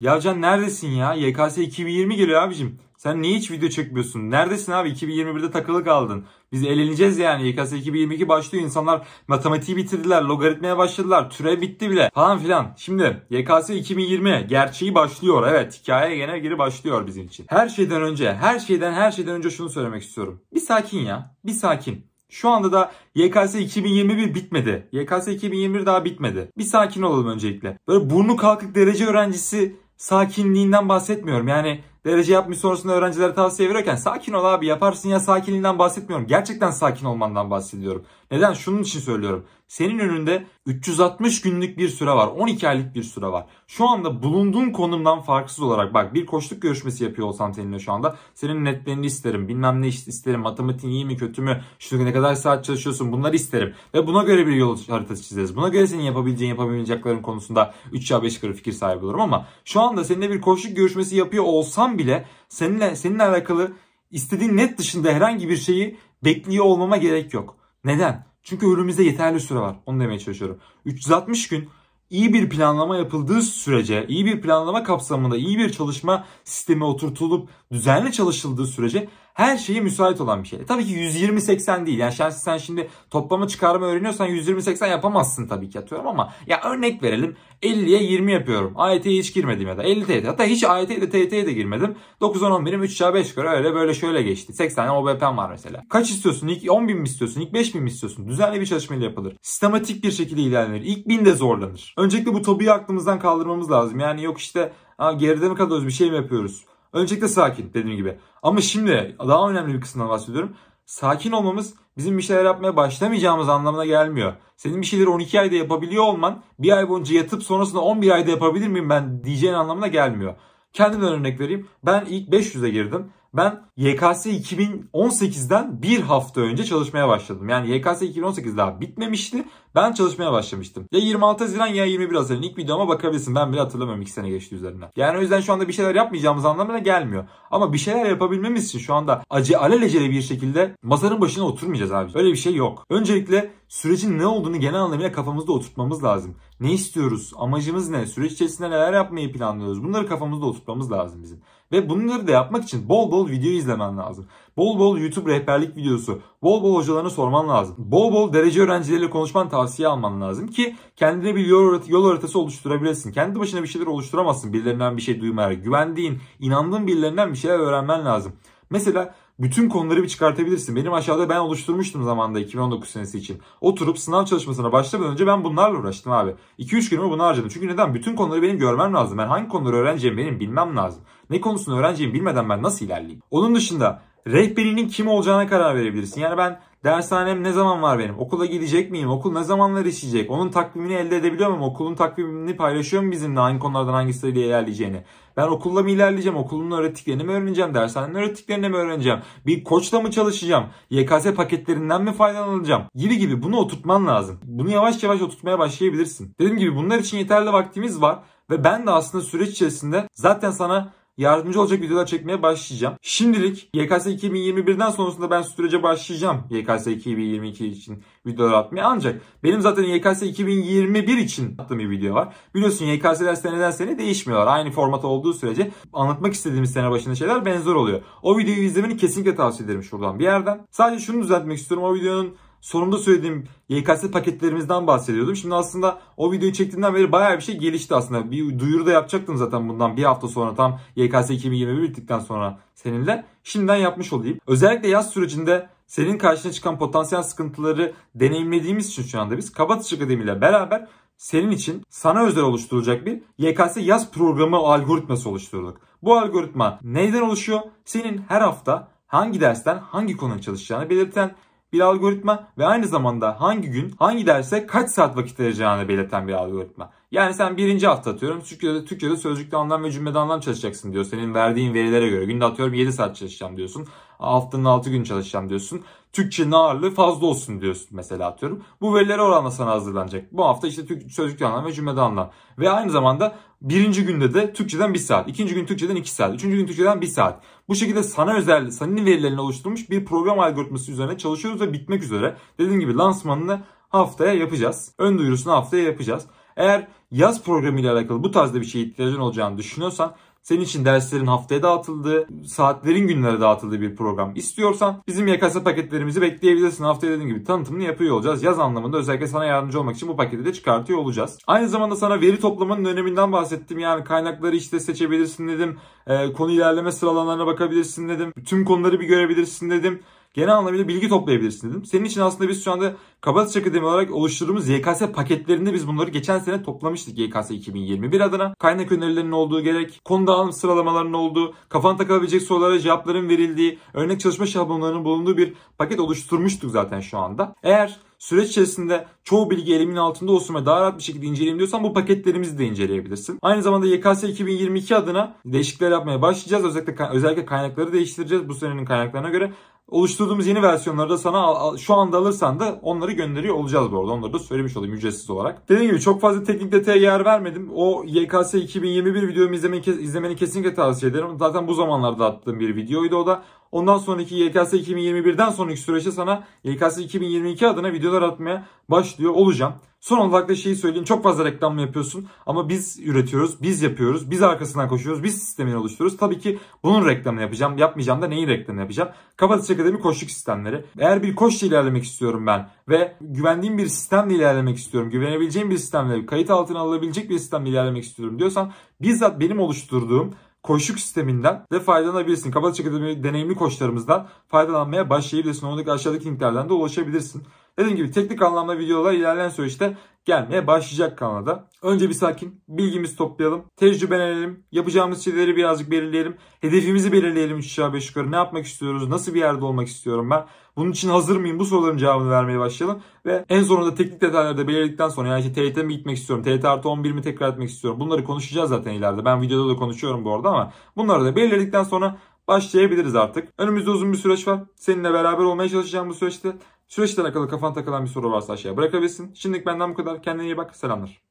Ya Can neredesin ya? YKS 2020 geliyor abicim. Sen niye hiç video çekmiyorsun? Neredesin abi? 2021'de takılı kaldın. Biz eğleneceğiz yani. YKS 2022 başlıyor. İnsanlar matematiği bitirdiler. Logaritmaya başladılar. Türe bitti bile. Falan filan. Şimdi YKS 2020 gerçeği başlıyor. Evet. Hikaye gene geri başlıyor bizim için. Her şeyden önce, her şeyden her şeyden önce şunu söylemek istiyorum. Bir sakin ya. Bir sakin. Şu anda da YKS 2021 bitmedi. YKS 2021 daha bitmedi. Bir sakin olalım öncelikle. Böyle burnu kalkık derece öğrencisi sakinliğinden bahsetmiyorum. Yani derece yapmış sonrasında öğrencilere tavsiye verirken sakin ol abi yaparsın ya sakinliğinden bahsetmiyorum. Gerçekten sakin olmandan bahsediyorum. Neden? Şunun için söylüyorum. Senin önünde 360 günlük bir süre var. 12 aylık bir süre var. Şu anda bulunduğun konumdan farksız olarak bak bir koçluk görüşmesi yapıyor olsam seninle şu anda. Senin netlerini isterim. Bilmem ne isterim. Matematiğin iyi mi kötü mü? Şu ne kadar saat çalışıyorsun bunları isterim. Ve buna göre bir yol haritası çizeriz. Buna göre senin yapabileceğin yapamayacakların konusunda 3 ya 5 kere fikir sahibi olurum ama şu anda seninle bir koçluk görüşmesi yapıyor olsam bile seninle seninle alakalı istediğin net dışında herhangi bir şeyi bekliyor olmama gerek yok. Neden? Çünkü önümüzde yeterli süre var. Onu demeye çalışıyorum. 360 gün iyi bir planlama yapıldığı sürece, iyi bir planlama kapsamında iyi bir çalışma sistemi oturtulup düzenli çalışıldığı sürece her şeye müsait olan bir şey. Tabii ki 120-80 değil. Yani sen, sen şimdi toplama çıkarma öğreniyorsan 120-80 yapamazsın tabii ki atıyorum ama ya örnek verelim 50'ye 20 yapıyorum. AYT'ye hiç girmedim ya da 50 TYT. Hatta hiç AYT'ye de TYT'ye de girmedim. 9 10 11'im 3 aşağı 5 yukarı öyle böyle şöyle geçti. 80 tane OBP'm var mesela. Kaç istiyorsun? İlk 10 bin mi istiyorsun? İlk 5 bin mi istiyorsun? Düzenli bir çalışmayla yapılır. Sistematik bir şekilde ilerlenir. İlk bin de zorlanır. Öncelikle bu tabuyu aklımızdan kaldırmamız lazım. Yani yok işte geride mi kalıyoruz bir şey mi yapıyoruz? Öncelikle sakin dediğim gibi. Ama şimdi daha önemli bir kısımdan bahsediyorum. Sakin olmamız bizim bir şeyler yapmaya başlamayacağımız anlamına gelmiyor. Senin bir şeyleri 12 ayda yapabiliyor olman bir ay boyunca yatıp sonrasında 11 ayda yapabilir miyim ben diyeceğin anlamına gelmiyor. Kendimden örnek vereyim. Ben ilk 500'e girdim. Ben YKS 2018'den bir hafta önce çalışmaya başladım. Yani YKS 2018 daha bitmemişti. Ben çalışmaya başlamıştım. Ya 26 Haziran ya 21 Haziran ilk videoma bakabilirsin. Ben bile hatırlamıyorum 2 sene geçti üzerinden. Yani o yüzden şu anda bir şeyler yapmayacağımız anlamına gelmiyor. Ama bir şeyler yapabilmemiz için şu anda acı alelacele bir şekilde masanın başına oturmayacağız abi. Öyle bir şey yok. Öncelikle sürecin ne olduğunu genel anlamıyla kafamızda oturtmamız lazım. Ne istiyoruz? Amacımız ne? Süreç içerisinde neler yapmayı planlıyoruz? Bunları kafamızda oturtmamız lazım bizim. Ve bunları da yapmak için bol bol video izlemen lazım. Bol bol YouTube rehberlik videosu, bol bol hocalarına sorman lazım. Bol bol derece öğrencileriyle konuşman, tavsiye alman lazım ki kendine bir yol, yol haritası oluşturabilesin. Kendi başına bir şeyler oluşturamazsın birilerinden bir şey duymayarak. Güvendiğin, inandığın birilerinden bir şeyler öğrenmen lazım. Mesela bütün konuları bir çıkartabilirsin. Benim aşağıda ben oluşturmuştum zamanda 2019 senesi için. Oturup sınav çalışmasına başlamadan önce ben bunlarla uğraştım abi. 2-3 günümü buna harcadım. Çünkü neden? Bütün konuları benim görmem lazım. Ben hangi konuları öğreneceğim benim bilmem lazım. Ne konusunu öğreneceğimi bilmeden ben nasıl ilerleyeyim? Onun dışında rehberinin kim olacağına karar verebilirsin. Yani ben dershanem ne zaman var benim? Okula gidecek miyim? Okul ne zamanlar işleyecek? Onun takvimini elde edebiliyor muyum? Okulun takvimini paylaşıyor mu bizimle? Hangi konulardan hangisiyle ilerleyeceğini? Ben okulla mı ilerleyeceğim? Okulun öğrettiklerini mi öğreneceğim? Dershanenin öğrettiklerini mi öğreneceğim? Bir koçla mı çalışacağım? YKS paketlerinden mi faydalanacağım? Gibi gibi bunu oturtman lazım. Bunu yavaş yavaş oturtmaya başlayabilirsin. Dediğim gibi bunlar için yeterli vaktimiz var. Ve ben de aslında süreç içerisinde zaten sana yardımcı olacak videolar çekmeye başlayacağım. Şimdilik YKS 2021'den sonrasında ben sürece başlayacağım YKS 2022 için videolar atmaya. Ancak benim zaten YKS 2021 için attığım bir video var. Biliyorsun YKS'ler seneden sene değişmiyorlar. Aynı format olduğu sürece anlatmak istediğimiz sene başında şeyler benzer oluyor. O videoyu izlemeni kesinlikle tavsiye ederim şuradan bir yerden. Sadece şunu düzeltmek istiyorum. O videonun sonunda söylediğim YKS paketlerimizden bahsediyordum. Şimdi aslında o videoyu çektiğimden beri bayağı bir şey gelişti aslında. Bir duyuru da yapacaktım zaten bundan bir hafta sonra tam YKS 2021 bittikten sonra seninle. Şimdiden yapmış olayım. Özellikle yaz sürecinde senin karşına çıkan potansiyel sıkıntıları deneyimlediğimiz için şu anda biz Kabataş Akademi ile beraber senin için sana özel oluşturulacak bir YKS yaz programı algoritması oluşturduk. Bu algoritma neyden oluşuyor? Senin her hafta hangi dersten hangi konuya çalışacağını belirten bir algoritma ve aynı zamanda hangi gün hangi derse kaç saat vakit ayıracağını belirten bir algoritma. Yani sen birinci hafta atıyorum Türkçe'de, Türkçe'de sözcükte anlam ve cümlede anlam çalışacaksın diyor. Senin verdiğin verilere göre günde atıyorum 7 saat çalışacağım diyorsun. Haftanın 6 gün çalışacağım diyorsun. Türkçenin ağırlığı fazla olsun diyorsun mesela atıyorum. Bu verilere oranla sana hazırlanacak. Bu hafta işte Türk, sözcükte anlam ve cümlede anlam. Ve aynı zamanda birinci günde de Türkçeden 1 saat. ikinci gün Türkçeden 2 saat. Üçüncü gün Türkçeden 1 saat. Bu şekilde sana özel, senin verilerini oluşturmuş bir program algoritması üzerine çalışıyoruz ve bitmek üzere. Dediğim gibi lansmanını haftaya yapacağız. Ön duyurusunu haftaya yapacağız. Eğer yaz programıyla alakalı bu tarzda bir şeye ihtiyacın olacağını düşünüyorsan senin için derslerin haftaya dağıtıldığı, saatlerin günlere dağıtıldığı bir program istiyorsan bizim YKS paketlerimizi bekleyebilirsin. Haftaya dediğim gibi tanıtımını yapıyor olacağız. Yaz anlamında özellikle sana yardımcı olmak için bu paketi de çıkartıyor olacağız. Aynı zamanda sana veri toplamanın öneminden bahsettim. Yani kaynakları işte seçebilirsin dedim. E, konu ilerleme sıralamalarına bakabilirsin dedim. Tüm konuları bir görebilirsin dedim genel anlamıyla bilgi toplayabilirsin dedim. Senin için aslında biz şu anda Kabataş Akademi olarak oluşturduğumuz YKS paketlerinde biz bunları geçen sene toplamıştık YKS 2021 adına. Kaynak önerilerinin olduğu gerek, konu dağılım sıralamalarının olduğu, kafan takılabilecek sorulara cevapların verildiği, örnek çalışma şablonlarının bulunduğu bir paket oluşturmuştuk zaten şu anda. Eğer süreç içerisinde çoğu bilgi elimin altında olsun ve daha rahat bir şekilde inceleyeyim diyorsan bu paketlerimizi de inceleyebilirsin. Aynı zamanda YKS 2022 adına değişiklikler yapmaya başlayacağız. Özellikle özellikle kaynakları değiştireceğiz bu senenin kaynaklarına göre oluşturduğumuz yeni versiyonları da sana şu anda alırsan da onları gönderiyor olacağız bu arada. Onları da söylemiş olayım ücretsiz olarak. Dediğim gibi çok fazla teknik detaya yer vermedim. O YKS 2021 videomu izlemeni, izlemeni kesinlikle tavsiye ederim. Zaten bu zamanlarda attığım bir videoydu o da. Ondan sonraki YKS 2021'den sonraki süreçte sana YKS 2022 adına videolar atmaya başlıyor olacağım. Son olarak da şeyi söyleyeyim. Çok fazla reklam mı yapıyorsun ama biz üretiyoruz, biz yapıyoruz, biz arkasından koşuyoruz, biz sistemini oluşturuyoruz. Tabii ki bunun reklamını yapacağım. Yapmayacağım da neyin reklamını yapacağım? Kapatıcı Akademi koşluk sistemleri. Eğer bir koşla ilerlemek istiyorum ben ve güvendiğim bir sistemle ilerlemek istiyorum, güvenebileceğim bir sistemle, kayıt altına alınabilecek bir sistemle ilerlemek istiyorum diyorsan bizzat benim oluşturduğum koşuk sisteminden de faydalanabilirsin. Kapalı Akademi deneyimli koçlarımızdan faydalanmaya başlayabilirsin. Oradaki aşağıdaki linklerden de ulaşabilirsin. Dediğim gibi teknik anlamda videolar ilerleyen süreçte gelmeye başlayacak kanalda. Önce bir sakin, bilgimizi toplayalım, tecrübelenelim, yapacağımız şeyleri birazcık belirleyelim, hedefimizi belirleyelim 3 aşağı 5 yukarı. Ne yapmak istiyoruz, nasıl bir yerde olmak istiyorum ben, bunun için hazır mıyım bu soruların cevabını vermeye başlayalım. Ve en sonunda teknik detayları da belirledikten sonra yani işte TYT mi gitmek istiyorum, TYT artı 11 mi tekrar etmek istiyorum. Bunları konuşacağız zaten ileride. Ben videoda da konuşuyorum bu arada ama bunları da belirledikten sonra başlayabiliriz artık. Önümüzde uzun bir süreç var. Seninle beraber olmaya çalışacağım bu süreçte. Süreçten alakalı kafan takılan bir soru varsa aşağıya bırakabilirsin. Şimdilik benden bu kadar. Kendine iyi bak. Selamlar.